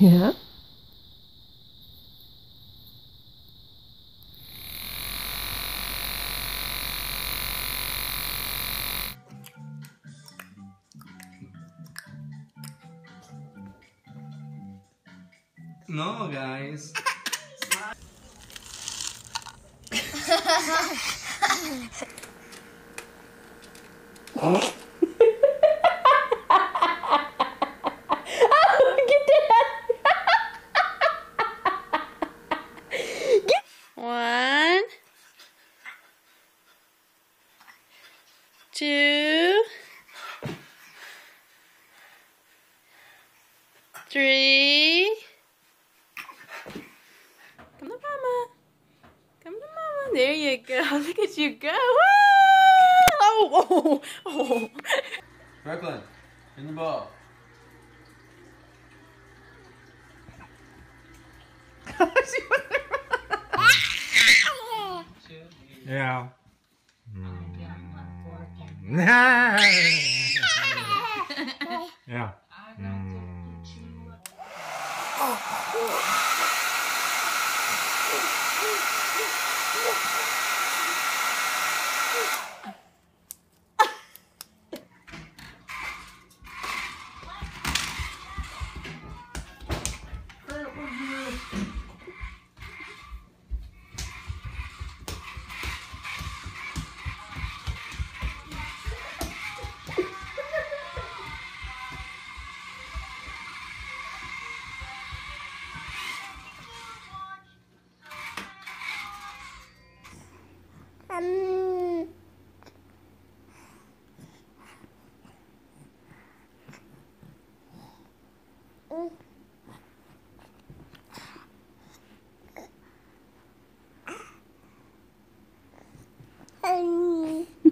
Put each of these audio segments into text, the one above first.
Yeah. No, guys. One, two, three. Come to mama. Come to mama. There you go. Look at you go. Woo! Oh, oh, oh. Brooklyn, in the ball. Yeah. Mm. yeah.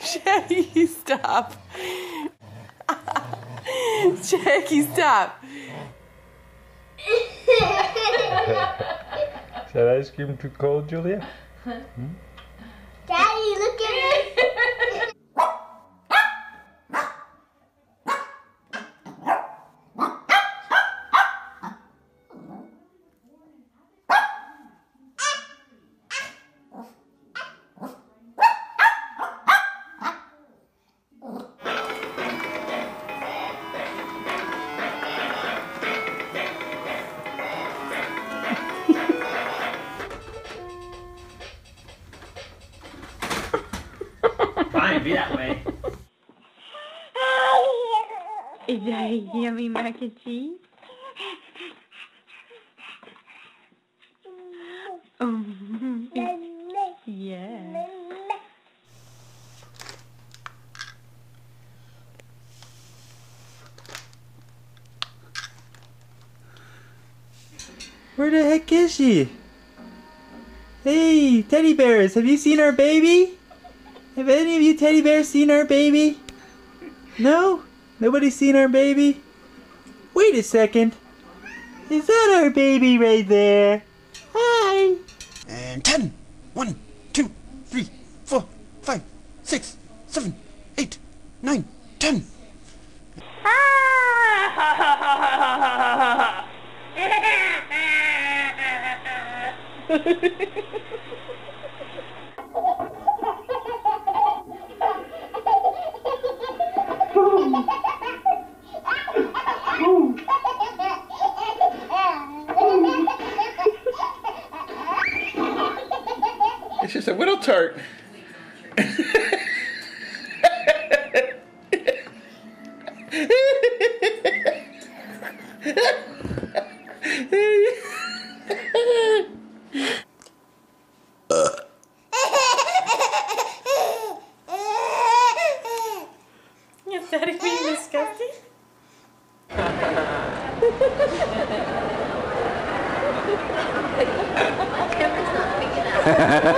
Shaggy, stop. Shaggy, stop. Is that ice cream too cold, Julia? Daddy, look at me. Fine, be that way. Is that yummy mac and cheese? Oh, yeah. Where the heck is she? Hey, teddy bears, have you seen our baby? Have any of you teddy bears seen our baby? No? Nobody's seen our baby? Wait a second. Is that our baby right there? Hi. And ten. One, two, three, four, five, six, seven, eight, nine, ten. Ah! It's just a little tart. Is Daddy being disgusting?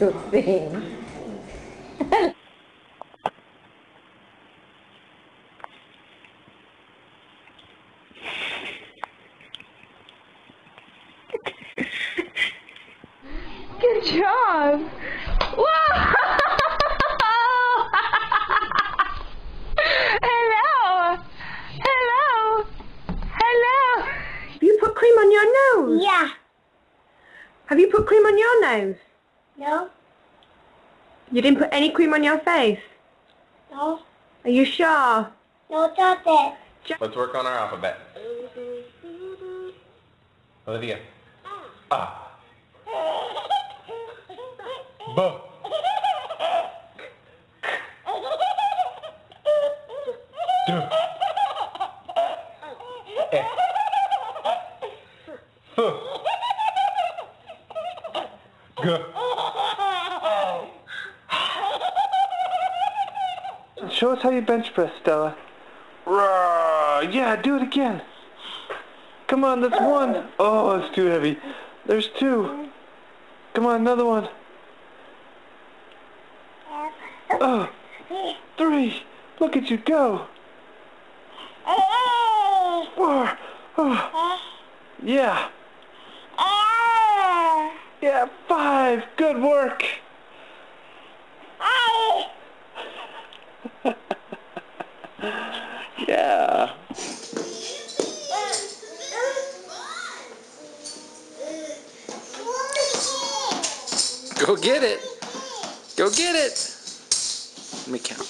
little thing. Good job. Whoa! Hello. Hello. Hello. You put cream on your nose? Yeah. Have you put cream on your nose? No. You didn't put any cream on your face? No. Are you sure? No chocolate. Let's work on our alphabet. Olivia. Ah. B. D. E. F. G. Show us how you bench press, Stella. Roar! Yeah, do it again. Come on, that's one. Oh, it's too heavy. There's two. Come on, another one. Oh, three. Look at you go. Four. Oh. Yeah. Yeah, five. Good work. Go get it. Go get it. Let me count.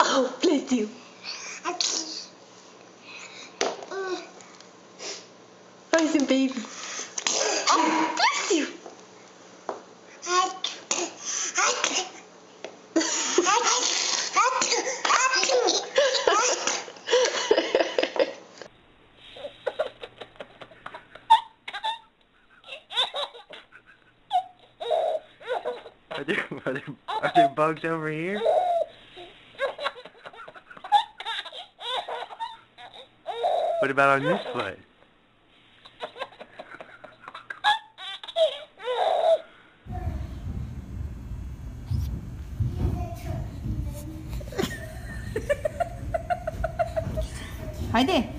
Oh, bless you. How's your baby? Oh, bless you. Are there, are there, are there bugs over here? What about on this foot? Haydi.